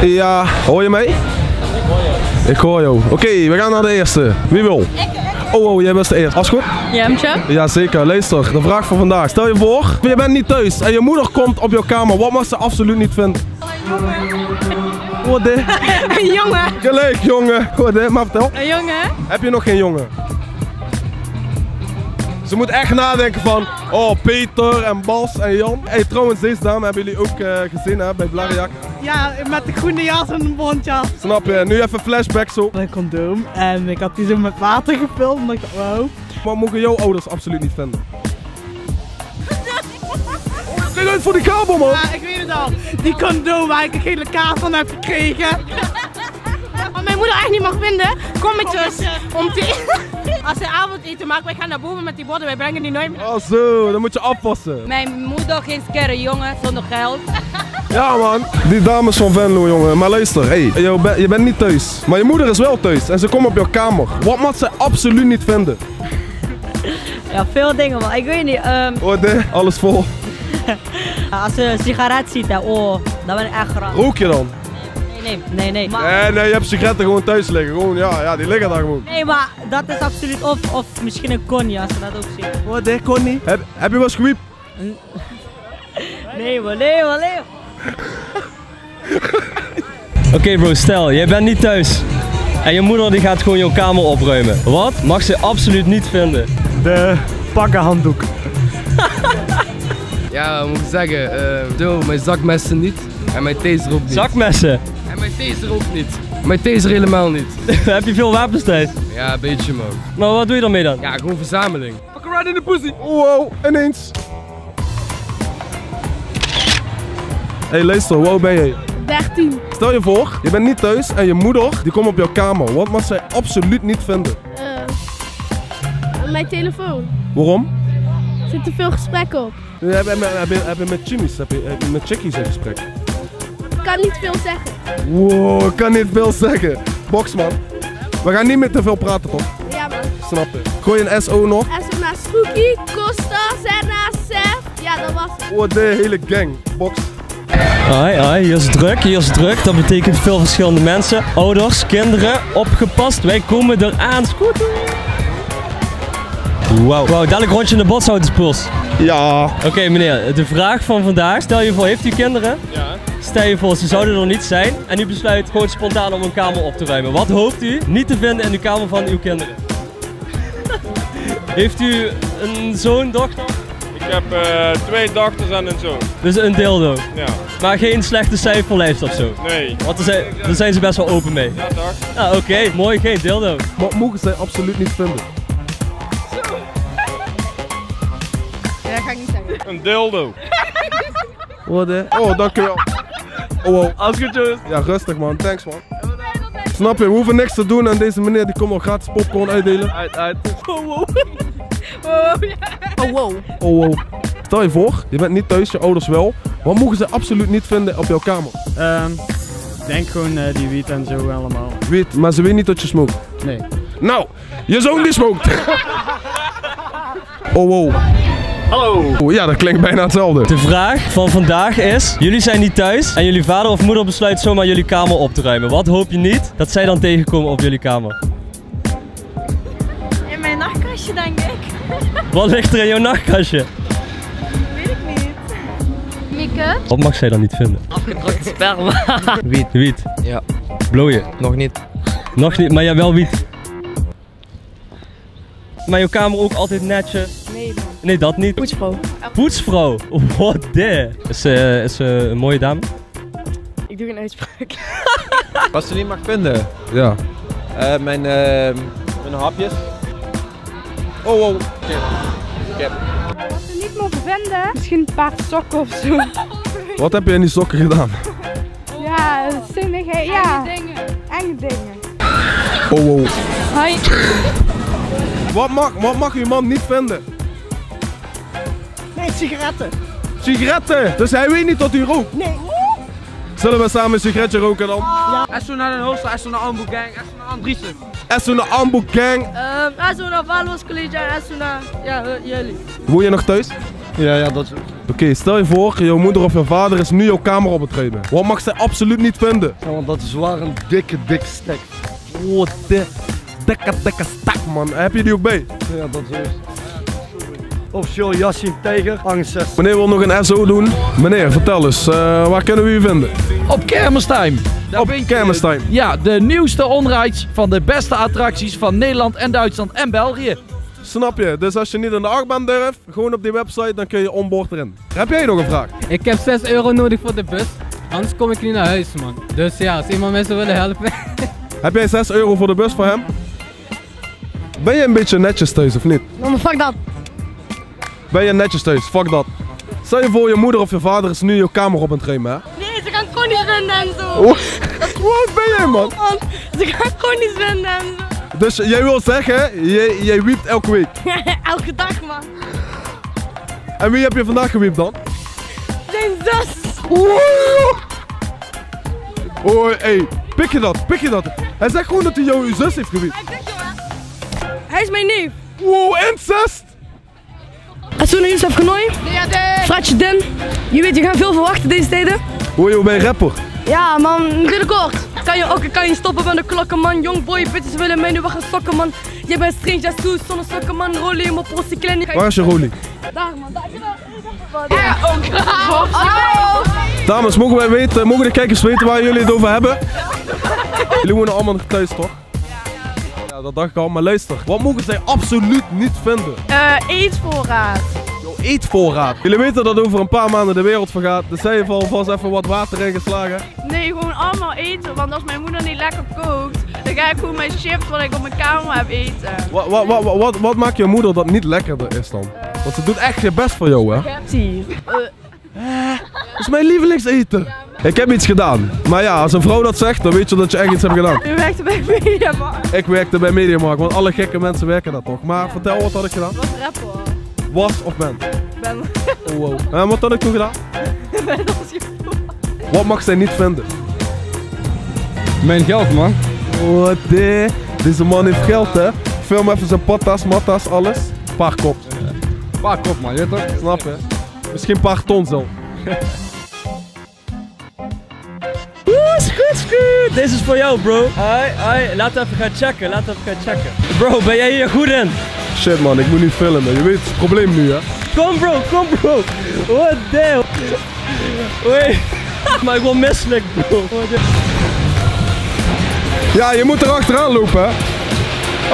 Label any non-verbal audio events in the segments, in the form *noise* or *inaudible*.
Ja, hoor je mij? Ik hoor je. Ik hoor jou. Oké, we gaan naar de eerste. Wie wil? Oh, oh, jij bent de eerste. Alles goed? Jemtje? Ja, zeker. Luister, de vraag van vandaag. Stel je voor, je bent niet thuis en je moeder komt op jouw kamer. Wat mag ze absoluut niet vinden? Wat dit? Een jongen. Gelijk, jongen. Wat dit? Maar vertel. Een jongen? Heb je nog geen jongen? Ze moet echt nadenken van, oh Peter en Bas en Jan. Hey, trouwens, deze dame hebben jullie ook eh, gezien hè, bij Blariak. Ja, met de groene jas en een bontjas. Snap je? Nu even flashback zo. Een condoom. En ik had die zo met water gevuld. En ik dacht, wow. Wat mogen jouw ouders absoluut niet vinden? *laughs* Kijk uit voor die kabel man! Ja, ik weet het al. Die condoom waar ik een gele kaart van heb gekregen. *laughs* Wat mijn moeder echt niet mag vinden, kommetjes om te *laughs* Als ze avondeten maakt, wij gaan naar boven met die borden, wij brengen die nooit meer. Oh zo, dan moet je afpassen. Mijn moeder geen skerre jongen zonder geld. Ja man, die dames van Venlo jongen. Maar luister, hey, je, bent- je bent niet thuis. Maar je moeder is wel thuis en ze komt op jouw kamer. Wat mag ze absoluut niet vinden? Ja, veel dingen, maar ik weet niet. ehm, Hoor dit, alles vol. *laughs* als ze een sigaret ziet, hè, oh, dan ben ik echt graag. Rook je dan? Nee, nee, nee, nee. Maar, Nee, nee, je hebt sigaretten gewoon thuis liggen. Gewoon, ja, ja, die liggen daar gewoon. nee, maar dat is absoluut. Of, of misschien een konja, als ze dat ook zien. Hoor dit, Connie. Heb, heb je wel eens gewiept? *laughs* Nee, maar nee, maar nee. *laughs* Oké bro, stel, jij bent niet thuis. En je moeder die gaat gewoon jouw kamer opruimen. Wat mag ze absoluut niet vinden? De pakkenhanddoek. *laughs* Ja, wat moet ik zeggen? Eh, zo, mijn zakmessen niet. En mijn taser ook niet. Zakmessen. Taser ook niet. Mijn taser helemaal niet. *laughs* Heb je veel wapens thuis? Ja, een beetje man. Nou, wat doe je daarmee dan? Ja, gewoon verzameling. Fuck around in de pussy. Wow, ineens. Hey, luister, hoe oud ben je? 13. Stel je voor, je bent niet thuis en je moeder die komt op jouw kamer. Wat mag zij absoluut niet vinden? mijn telefoon. Waarom? Er zitten veel gesprekken op. Met heb je, heb je met chickies een gesprek. Ik kan niet veel zeggen. Wow, ik kan niet veel zeggen. Boxman. We gaan niet meer te veel praten, toch? Ja man. Snap je? Gooi een SO nog. Zo naar Spooky, Costa, Senna, Sef. Ja, dat was het. Oh, de hele gang. Box. Hoi, hoi, hier is druk, hier is druk. Dat betekent veel verschillende mensen. Ouders, kinderen, opgepast. Wij komen eraan. Scooter. Wauw. Wauw, dadelijk rondje in de botsautospools. Ja. Oké meneer, de vraag van vandaag. Stel je voor, heeft u kinderen? Ja. Stel je voor, ze zouden er niet zijn. En u besluit gewoon spontaan om een kamer op te ruimen. Wat hoopt u niet te vinden in de kamer van uw kinderen? *laughs* heeft u een zoon, dochter? Ik heb eh, twee dochters en een zoon. Dus een dildo. Ja. Maar geen slechte cijferlijst of zo. Nee. Want daar zijn, daar zijn ze best wel open mee. Ja, toch? Ah, oké, mooi, geen dildo. Wat mogen zij absoluut niet vinden? Een dildo. Wat de? Oh, dankjewel. Oh, wow. Als goed zo is. Ja, rustig man. Thanks man. Snap je, we hoeven niks te doen en deze meneer die komt nog gratis popcorn uitdelen. Uit, uit. *laughs* Oh, wow. Oh wow. Stel je voor, je bent niet thuis, je ouders wel. Wat mogen ze absoluut niet vinden op jouw kamer? Ehm, denk gewoon eh, die wiet en zo allemaal. Weet, maar ze weet niet dat je smokt. Nee. Nou, je zoon die smokt. *laughs* oh wow. Hallo. Ja, dat klinkt bijna hetzelfde. De vraag van vandaag is: jullie zijn niet thuis en jullie vader of moeder besluit zomaar jullie kamer op te ruimen. Wat hoop je niet dat zij dan tegenkomen op jullie kamer? In mijn nachtkastje, denk ik. *laughs* Wat ligt er in jouw nachtkastje? Weet ik niet. Make-up. Wat mag zij dan niet vinden? Afgedrukte sperma. Wiet. Wiet. Ja. Blow je? Nog niet. Nog niet, maar jij wel wiet. Maar jouw kamer ook altijd netjes? Nee, man. Nee, dat niet. Poetsvrouw. Poetsvrouw. What the? Is ze is, ze een mooie dame? Ik doe geen uitspraak. *laughs* Wat ze niet mag vinden? Ja. Eh, mijn, eh, mijn hapjes. Oh wow. Wat ze niet mogen vinden. Misschien een paar sokken of zo. *laughs* Wat heb je in die sokken gedaan? *laughs* Ja, zinnige. Ja. Enge dingen. Enge dingen. Oh wow. Hoi. Wat mag, wat mag uw man niet vinden? Nee, sigaretten. Sigaretten! Dus hij weet niet dat u rookt? Nee. Zullen we samen een sigaretje roken dan? En zo naar de hoogste, en zo naar Ambo Gang, en zo naar Andriessen. En zo naar Ambo Gang. Ehm, en zo naar Valos College en zo naar ja, jullie. Woon je nog thuis? Ja, ja, dat is Oké, Oké, stel je voor, jouw moeder of jouw vader is nu jouw kamer op het ruimen. Wat mag zij absoluut niet vinden? want dat is waar een dikke, dikke stek. Oh, de dikke, dikke stak, man. Heb je die ook bij? Ja, dat is het. Officieel Yassin Tijger, hang 6. Meneer wil nog een SO doen. Meneer, vertel eens, eh, waar kunnen we u vinden? Op Kermestime. Daar Op Kermestime. Ja, de nieuwste onrides van de beste attracties van Nederland en Duitsland en België. Snap je? Dus als je niet in de achtbaan durft, gewoon op die website, dan kun je onboard erin. Heb jij nog een vraag? Ik heb 6 euro nodig voor de bus, anders kom ik niet naar huis, man. Dus ja, als iemand mij zou willen helpen. Heb jij 6 euro voor de bus voor hem? Ben je een beetje netjes thuis of niet? Nou, maar fuck dat. Ben je netjes thuis? Fuck dat. Stel je voor, je moeder of je vader is nu je kamer op aan het ruimen, hè? Nee, ze gaan gewoon niet vinden en zo. Hoe oud *laughs* ben jij, man? Man, ze gaan gewoon niet vinden en zo. Dus jij wil zeggen, jij, jij wiept elke week. *laughs* Elke dag, man. En wie heb je vandaag gewiept dan? Zijn zus. Oh, hey, pik je dat, pik je dat. Hij zegt gewoon dat hij jouw zus heeft gewiept. Hij is mijn neef. Wow, incest! Naar Youssef Genooi. Fratje Den. Je weet, je gaat veel verwachten deze tijden. Hoor je bij rapper? Ja, man, binnenkort. Kan je ook kan je stoppen met de klokken, man. Young boy, bitches willen mij nu wachten sokken, man. Je bent strange as toe, zonder sokken, man. Rollen in mijn post, die kleine. Waar is je rolie? Daar, man. Daar, ja, ook. Dames, mogen wij weten, mogen de kijkers weten waar jullie het over hebben? jullie wonen allemaal nog thuis, toch? Ja, dat dacht ik al, maar luister. Wat mogen zij absoluut niet vinden? Eh, eetvoorraad. Jouw eetvoorraad. Jullie weten dat over een paar maanden de wereld vergaat, dus zij heeft alvast even wat water ingeslagen. Nee, gewoon allemaal eten. Want als mijn moeder niet lekker kookt, dan ga ik gewoon mijn chips wat ik op mijn kamer heb eten. Wat, wat, wat, wat, wat, maakt je moeder dat niet lekkerder is dan? Want ze doet echt je best voor jou, hè? Zie. Dat is mijn lievelingseten. Ik heb iets gedaan. Maar ja, als een vrouw dat zegt, dan weet je dat je echt iets hebt gedaan. U werkte bij Mediamarkt. Ik werkte bij Mediamarkt, want alle gekke mensen werken dat toch. Maar vertel, wat had ik gedaan? Wat rapper. Was of ben? Ben. Oh, wow. En wat had ik toen gedaan? ben als je Wat mag zij niet vinden? Mijn geld, man. Oh, de. Deze man heeft geld, hè? Film even zijn patas, matas, alles. Paar kop. Paar kop, man. Je weet toch? Snap je? Misschien een paar ton zo. *laughs* Deze is voor jou, bro. Ai. Laten we even gaan checken. Laten we even gaan checken. Bro, ben jij hier goed in? Shit man, ik moet niet filmen. Je weet het probleem nu, hè? Kom, bro. Kom, bro. What the? Oei. *laughs* maar ik word misselijk, bro. What the- Ja, je moet er achteraan lopen, hè?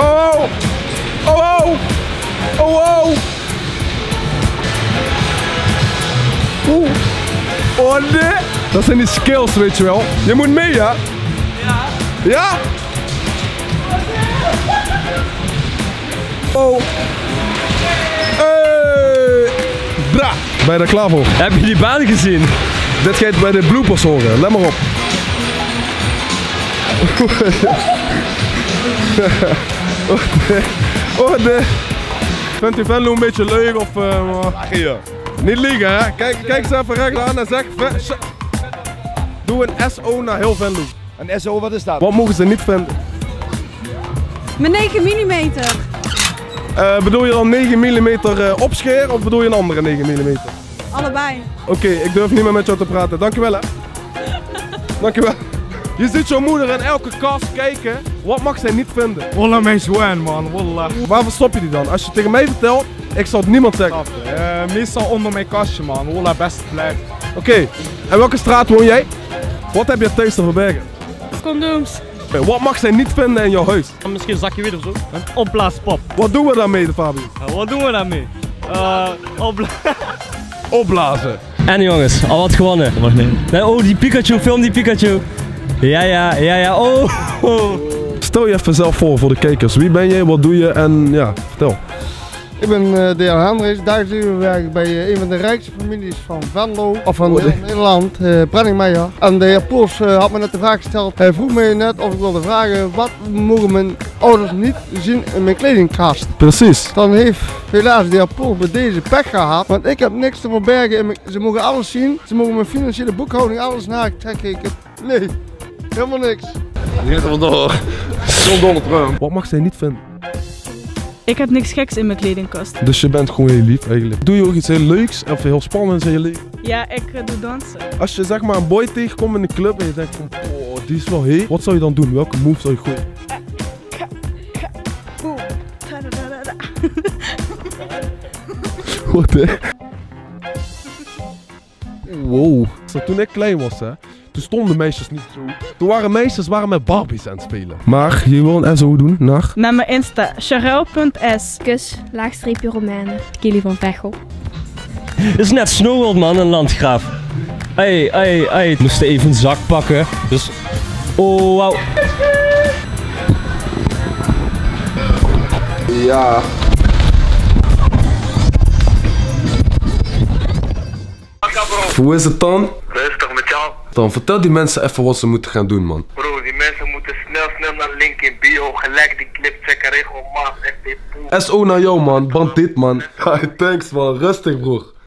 Oh, oh, oh, oh, oh, oh. Oeh. Oh nee. Dat zijn die skills, weet je wel. Je moet mee, ja? Ja. Oh. Hey. Bra. Ben je er klaar voor? Heb je die baan gezien? Dit gaat bij de bloopers horen. Let maar op. oh nee. Oh nee. Vindt u Venlo een beetje leuk of... Uh, Niet liegen hè. Kijk, kijk eens even recht aan en zeg... Doe een SO naar heel Venlo. Een SO, wat is dat? Wat mogen ze niet vinden? Met 9 mm. Eh, bedoel je dan 9 mm opscheer of bedoel je een andere 9 mm? Allebei. Oké, ik durf niet meer met jou te praten. Dankjewel hè. *laughs* Dankjewel. Je ziet jouw moeder in elke kast kijken. Wat mag zij niet vinden? Wallah mijn zwan man, wallah. Waar verstop je die dan? Als je tegen mij vertelt, ik zal het niemand zeggen. Eh, meestal onder mijn kastje man, wallah best blijft. Oké, en welke straat woon jij? Wat heb je thuis te verbergen? Condooms. Oké, wat mag zij niet vinden in jouw huis? Misschien een zakje wit of zo. Een opblaaspop. Wat doen we daarmee, Fabio? wat doen we daarmee? Uh, opbla *laughs* Opblazen. En jongens, al wat gewonnen. Nee, oh, die Pikachu, film die Pikachu. Ja, ja, ja, ja. Oh. oh. Stel je even zelf voor voor de kijkers. Wie ben je, wat doe je en ja, vertel. Ik ben uh, de heer Hendricks, dagelijks werk bij uh, een van de rijkste families van Venlo, of van Oh, Nederland, uh, Brenningmeijer. En de heer Poels uh, had me net de vraag gesteld, hij vroeg mij net of ik wilde vragen, wat mogen mijn ouders niet zien in mijn kledingkast? Precies. Dan heeft helaas de heer Poels bij deze pech gehad, want ik heb niks te verbergen, in mijn, ze mogen alles zien, ze mogen mijn financiële boekhouding, alles natrekken. Ik heb, nee, helemaal niks. Er vandoor. Zo'n Donald Trump. Wat mag zij niet vinden? Ik heb niks geks in mijn kledingkast. Dus je bent gewoon heel lief eigenlijk. Doe je ook iets heel leuks of heel spannends in je leven? Ja, ik eh, doe dansen. Als je zeg maar een boy tegenkomt in de club en je denkt van, oh, die is wel heet. Wat zou je dan doen? Welke move zou je gooien? *laughs* Wat hè? Wow. Zo, toen ik klein was hè, toen stonden meisjes niet zo. Toen waren meisjes waren met Barbies aan het spelen. Maar je wil een SO doen naar... Naar mijn Insta, charel.s. Kus, laagstreepje Romeinen. Kili van Vechel. Dit is net Snowworld man, een landgraaf. Hey, hey, hey. Ik moest even een zak pakken. Dus... Oh, wauw. Ja. Hoe is het dan? Dan vertel die mensen even wat ze moeten gaan doen man. Bro, die mensen moeten snel, snel naar link in bio. Gelijk die clip checken, regelmaat, FP SO naar jou man, bandit man. *laughs* Thanks man, rustig broer.